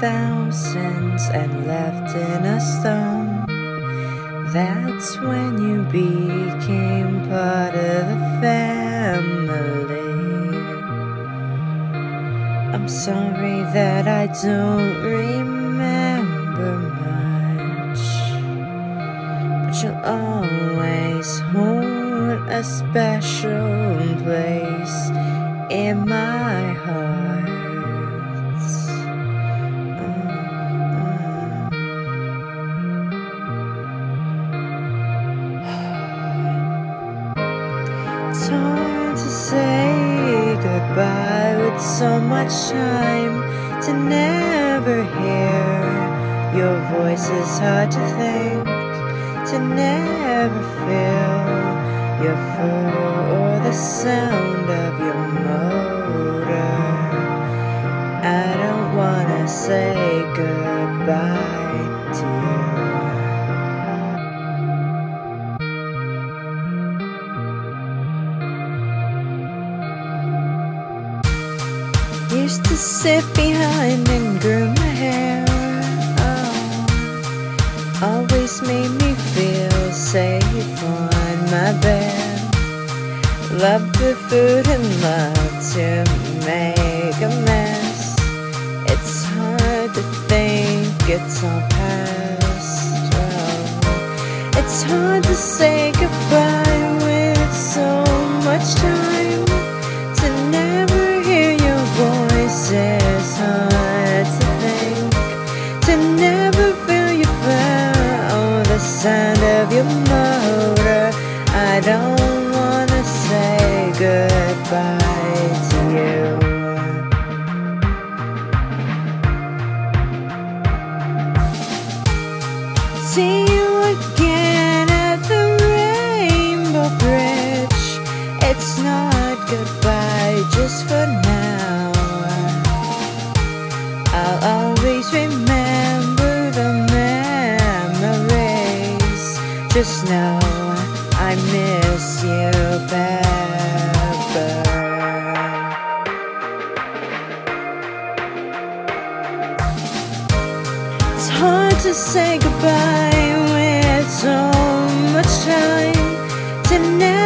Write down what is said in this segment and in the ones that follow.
2000s and left in a stone. That's when you became part of the family. I'm sorry that I don't remember much, but you'll always hold a special place in my so much time to never hear your voice is hard to think to never feel your fur or the sound of your motor. I don't wanna say Used to sit behind and groom my hair. Oh, always made me feel safe on my bed. Love the food and love to make a mess. It's hard to think it's all past. Oh, it's hard to say goodbye with so much time sound of your motor. I don't wanna say goodbye to you. See you again at the Rainbow Bridge. It's not goodbye just for now. I'll always remember Just know I miss you, Pepper. It's hard to say goodbye with so much time to never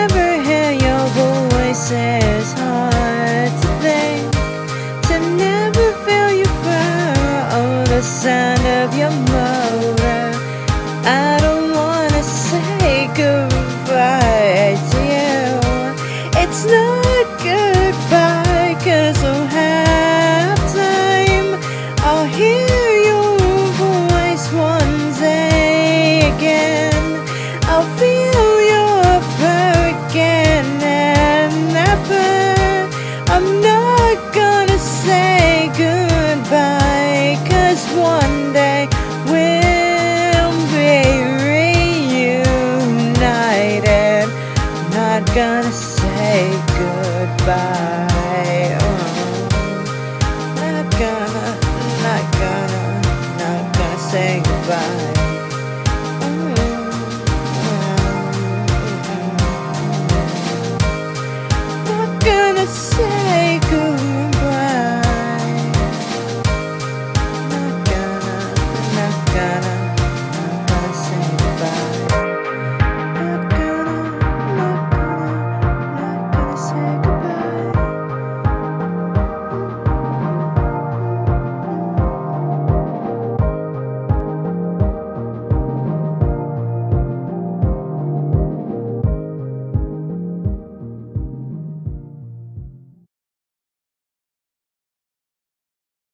say goodbye. Oh, not gonna, not gonna, not gonna say goodbye.